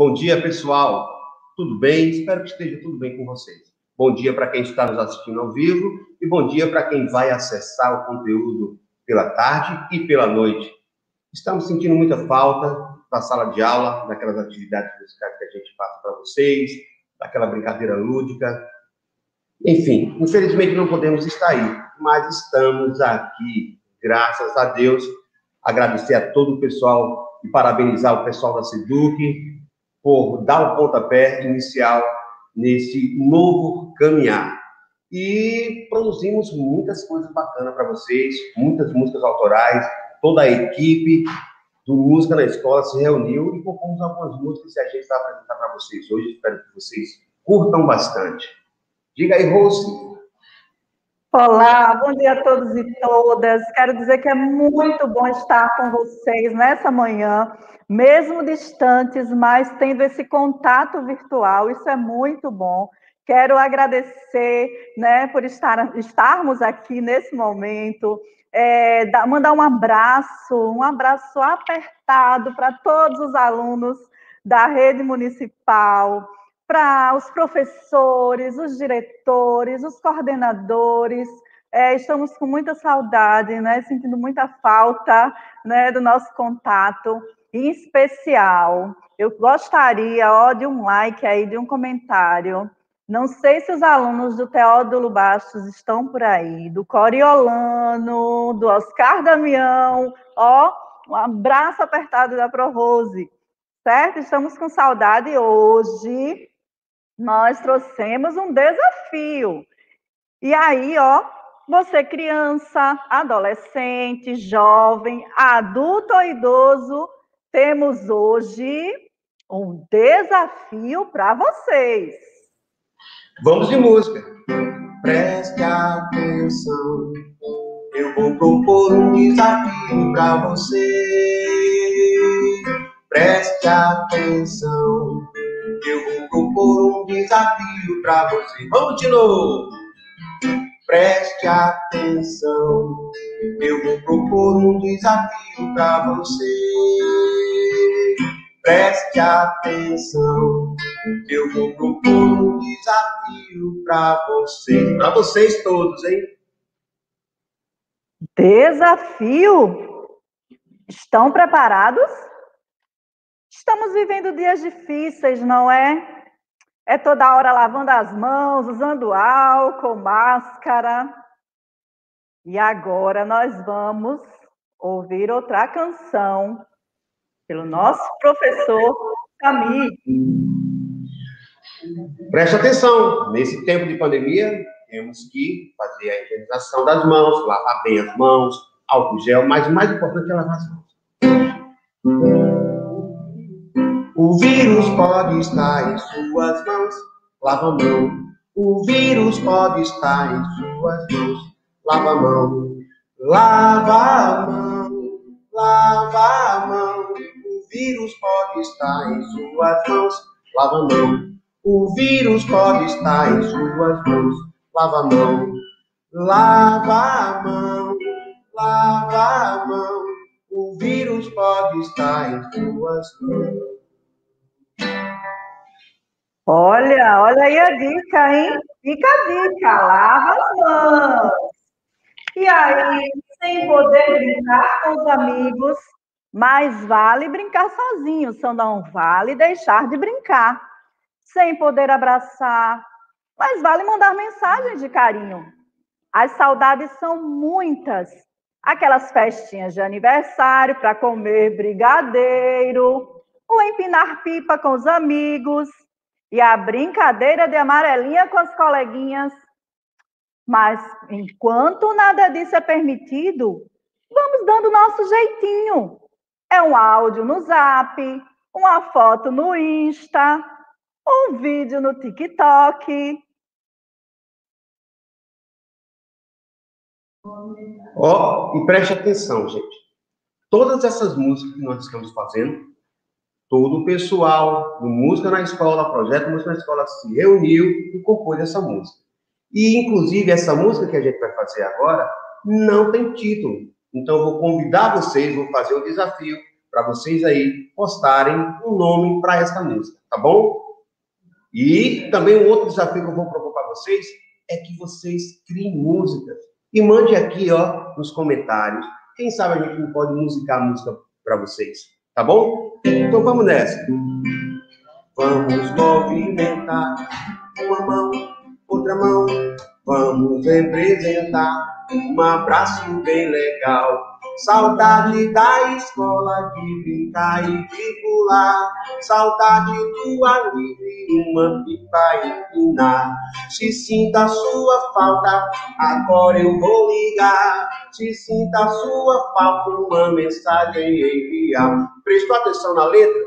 Bom dia, pessoal. Tudo bem? Espero que esteja tudo bem com vocês. Bom dia para quem está nos assistindo ao vivo e bom dia para quem vai acessar o conteúdo pela tarde e pela noite. Estamos sentindo muita falta da sala de aula, daquelas atividades musicais que a gente passa para vocês, daquela brincadeira lúdica. Enfim, infelizmente não podemos estar aí, mas estamos aqui, graças a Deus. Agradecer a todo o pessoal e parabenizar o pessoal da SEDUC por dar o pontapé inicial nesse novo caminhar. E produzimos muitas coisas bacanas para vocês, muitas músicas autorais, toda a equipe do Música na Escola se reuniu e compomos algumas músicas que a gente vai apresentar para vocês hoje. Espero que vocês curtam bastante. Diga aí, Rose. Olá, bom dia a todos e todas. Quero dizer que é muito bom estar com vocês nessa manhã, mesmo distantes, mas tendo esse contato virtual, isso é muito bom. Quero agradecer né, por estar, estarmos aqui nesse momento, é, mandar um abraço, um abraço apertado para todos os alunos da rede municipal, para os professores, os diretores, os coordenadores. É, estamos com muita saudade, né, sentindo muita falta né, do nosso contato. Em especial, eu gostaria ó, de um like aí, de um comentário. Não sei se os alunos do Teódulo Bastos estão por aí, do Coriolano, do Oscar Damião, ó, um abraço apertado da ProRose, certo? Estamos com saudade hoje nós trouxemos um desafio. E aí, ó, você criança, adolescente, jovem, adulto ou idoso, temos hoje um desafio para vocês. Vamos de música. Preste atenção, eu vou propor um desafio para você. Preste atenção, eu vou propor um desafio para você. Vamos de novo! Preste atenção, eu vou propor um desafio para você. Preste atenção, eu vou propor um desafio para você. Para vocês todos, hein? Desafio? Estão preparados? Estamos vivendo dias difíceis, não é? É toda hora lavando as mãos, usando álcool, máscara. E agora nós vamos ouvir outra canção pelo nosso professor Camille. Preste atenção, nesse tempo de pandemia, temos que fazer a higienização das mãos, lavar bem as mãos, álcool gel, mas o mais importante é lavar as mãos. O vírus pode estar em suas mãos, lava a mão. O vírus pode estar em suas mãos, lava a mão. Lava a mão, lava a mão. O vírus pode estar em suas mãos, lava a mão. O vírus pode estar em suas mãos, lava a mão. Lava a mão, lava a mão. O vírus pode estar em suas mãos. Olha, olha aí a dica, hein? Fica a dica, lava as mãos. E aí, sem poder brincar com os amigos, mais vale brincar sozinho, só não vale deixar de brincar. Sem poder abraçar, mas vale mandar mensagens de carinho. As saudades são muitas. Aquelas festinhas de aniversário para comer brigadeiro, ou empinar pipa com os amigos, e a brincadeira de amarelinha com as coleguinhas. Mas enquanto nada disso é permitido, vamos dando nosso jeitinho. É um áudio no Zap, uma foto no Insta, um vídeo no TikTok. Ó, oh, e preste atenção, gente. Todas essas músicas que nós estamos fazendo todo o pessoal do Música na Escola, Projeto Música na Escola, se reuniu e compôs essa música. E, inclusive, essa música que a gente vai fazer agora não tem título. Então, eu vou convidar vocês, vou fazer o desafio para vocês aí postarem um nome para essa música, tá bom? E também um outro desafio que eu vou propor para vocês é que vocês criem músicas e mande aqui, ó, nos comentários. Quem sabe a gente não pode musicar a música para vocês, tá bom? Então vamos nessa. Vamos movimentar uma mão, outra mão, vamos representar um abraço bem legal. Saudade da escola de brincar e de pular. Saudade do ar livre, uma pipa empinar. Se sinta a sua falta, agora eu vou ligar. Se sinta a sua falta, uma mensagem enviar. Prestou atenção na letra?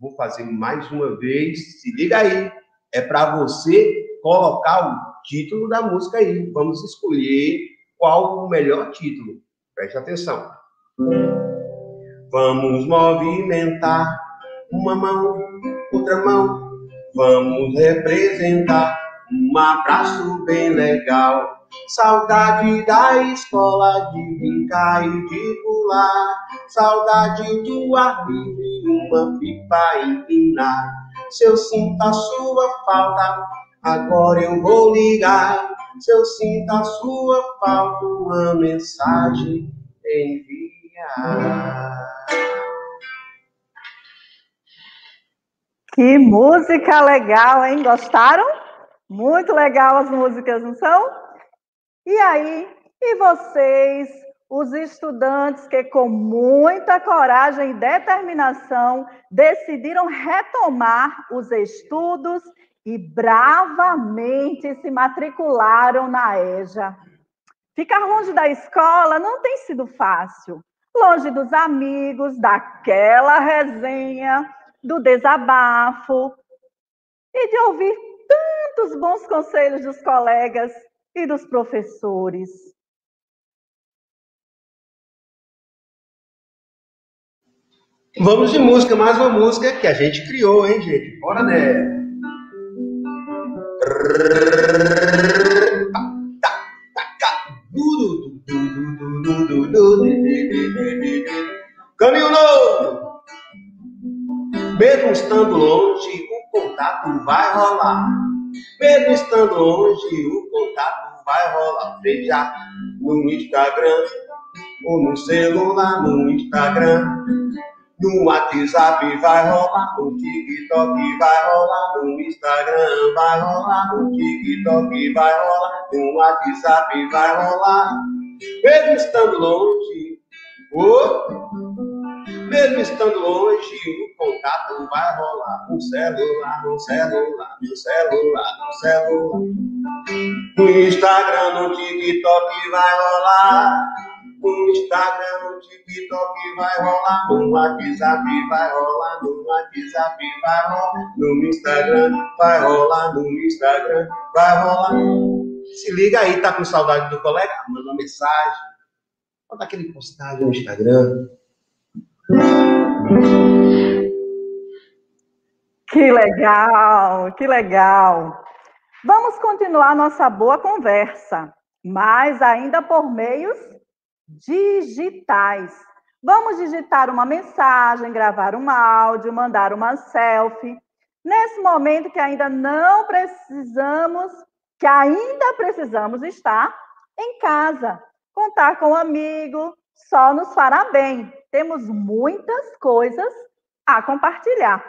Vou fazer mais uma vez. Se liga aí. É para você colocar o título da música aí. Vamos escolher qual o melhor título. Preste atenção. Vamos movimentar uma mão, outra mão. Vamos representar um abraço bem legal. Saudade da escola de brincar e de pular. Saudade do ar livre, uma pipa empinar. Se eu sinto a sua falta, agora eu vou ligar. Se eu sinto a sua falta, uma mensagem enviar. Que música legal, hein? Gostaram? Muito legal as músicas, não são? E aí, e vocês, os estudantes que com muita coragem e determinação decidiram retomar os estudos e bravamente se matricularam na EJA. Ficar longe da escola não tem sido fácil. Longe dos amigos, daquela resenha, do desabafo e de ouvir tantos bons conselhos dos colegas e dos professores. Vamos de música, mais uma música que a gente criou, hein, gente? Bora, né? Caminho novo! Mesmo estando longe, o contato vai rolar. Mesmo estando longe, o contato vai rolar. Veja no Instagram, ou no celular, no Instagram. No WhatsApp vai rolar, no TikTok vai rolar, no Instagram vai rolar, no TikTok vai rolar, no WhatsApp vai rolar. Mesmo estando longe, oh, mesmo estando longe, o contato vai rolar no celular, no celular, no celular, no celular. No Instagram, no TikTok vai rolar. No Instagram, no TikTok vai rolar, no WhatsApp vai rolar, no WhatsApp vai rolar, no Instagram vai rolar, no Instagram vai rolar. Se liga aí, tá com saudade do colega? Manda uma mensagem, manda aquele postagem no Instagram. Que legal, que legal. Vamos continuar nossa boa conversa, mas ainda por meios digitais. Vamos digitar uma mensagem, gravar um áudio, mandar uma selfie. Nesse momento que ainda não precisamos, que ainda precisamos estar em casa, contar com um amigo, só nos fará bem. Temos muitas coisas a compartilhar.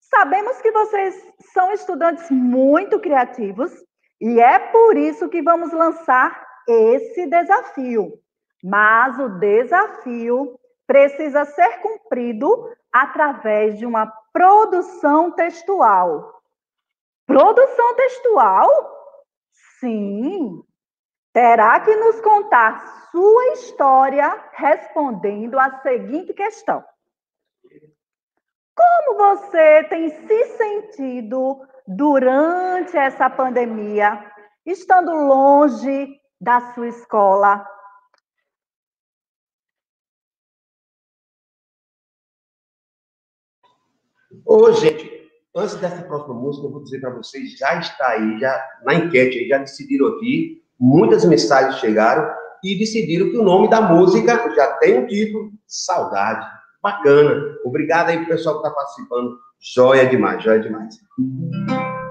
Sabemos que vocês são estudantes muito criativos e é por isso que vamos lançar esse desafio. Mas o desafio precisa ser cumprido através de uma produção textual. Produção textual? Sim. Terá que nos contar sua história respondendo a seguinte questão: Como você tem se sentido durante essa pandemia, estando longe da sua escola, Ô, gente, antes dessa próxima música, eu vou dizer para vocês, já está aí, já na enquete, já decidiram aqui, muitas mensagens chegaram e decidiram que o nome da música já tem um título, Saudade. Bacana. Obrigado aí pro pessoal que está participando. Joia demais, joia demais.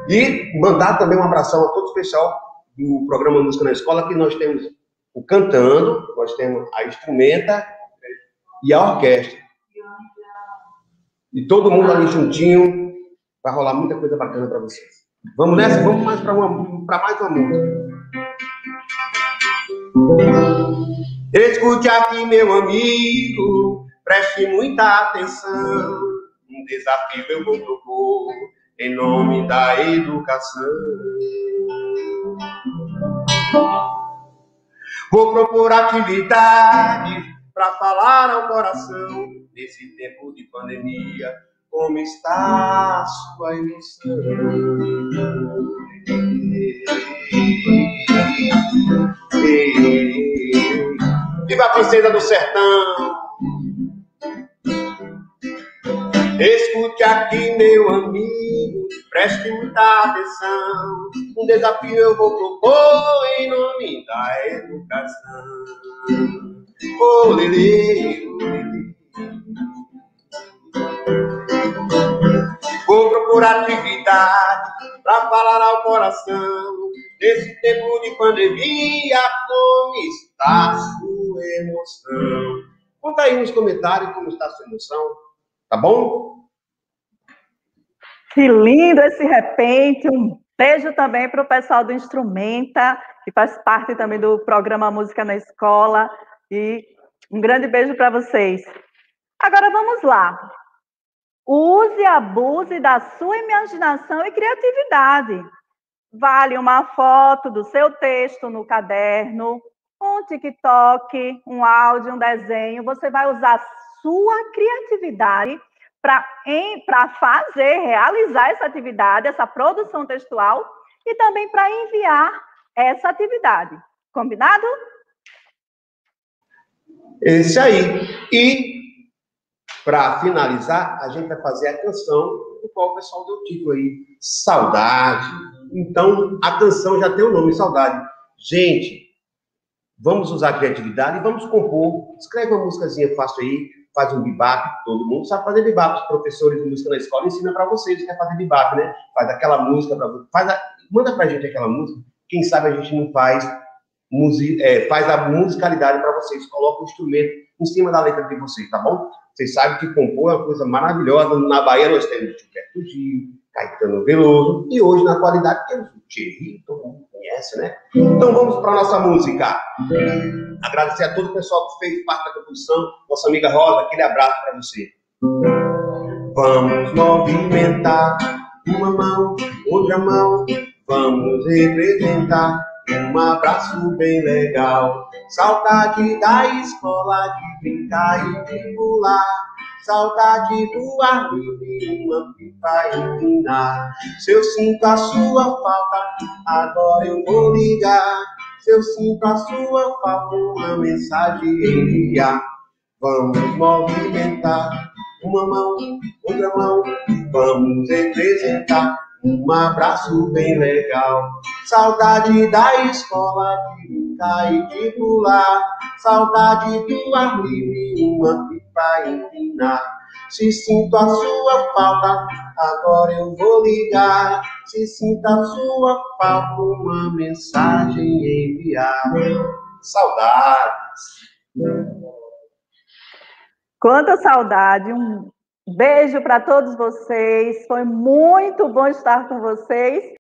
E mandar também um abração a todo o pessoal do programa Música na Escola, que nós temos o cantando, nós temos a instrumenta e a orquestra. E todo mundo ali juntinho, vai rolar muita coisa bacana para vocês. Vamos nessa? Vamos mais para mais uma música. Escute aqui, meu amigo, preste muita atenção. Um desafio eu vou propor em nome da educação. Vou propor atividade para falar ao coração nesse tempo de pandemia. Como está a sua emoção? Viva a princesa do sertão! Escute aqui, meu amigo, preste muita atenção. Um desafio eu vou propor em nome da educação. Oh, Vou procurar atividade para falar ao coração. Nesse tempo de pandemia, como está sua emoção? Conta aí nos comentários como está sua emoção, tá bom? Que lindo esse repente. Um beijo também para o pessoal do Instrumenta, que faz parte também do programa Música na Escola. E um grande beijo para vocês. Agora vamos lá. Use e abuse da sua imaginação e criatividade. Vale uma foto do seu texto no caderno, um TikTok, um áudio, um desenho. Você vai usar sua criatividade para fazer, realizar essa atividade, essa produção textual e também para enviar essa atividade. Combinado? Esse aí. E para finalizar, a gente vai fazer a canção do qual o pessoal deu título aí, Saudade. Então, a canção já tem o nome, Saudade. Gente, vamos usar a criatividade e vamos compor. Escreve uma músicazinha fácil aí, faz um bebop, todo mundo sabe fazer bebop. Os professores de música na escola ensinam para vocês que é fazer bebop, né? Faz aquela música, pra, faz a, manda pra gente aquela música. Quem sabe a gente não faz, é, faz a musicalidade para vocês, coloca o instrumento em cima da letra de vocês, tá bom? Vocês sabem que compor é uma coisa maravilhosa. Na Bahia nós temos Gilberto Gil, Caetano Veloso, e hoje na atualidade temos o Thierry, todo mundo conhece, né? Então vamos para nossa música. Agradecer a todo o pessoal que fez parte da composição. Nossa amiga Rosa, aquele abraço para você. Vamos movimentar uma mão, outra mão, vamos representar um abraço bem legal. Saudade da escola de brincar e de pular. Saudade do ar livre, uma pipa empinar. Se eu sinto a sua falta, agora eu vou ligar. Se eu sinto a sua falta, uma mensagem enviar. Vamos movimentar uma mão, outra mão, vamos representar um abraço bem legal. Saudade da escola de brincar e de pular. Saudade do ar livre, uma pipa empinar. Se sinto a sua falta, agora eu vou ligar. Se sinto a sua falta, uma mensagem enviar. Saudades. Quanta saudade, um Beijo para todos vocês. Foi muito bom estar com vocês.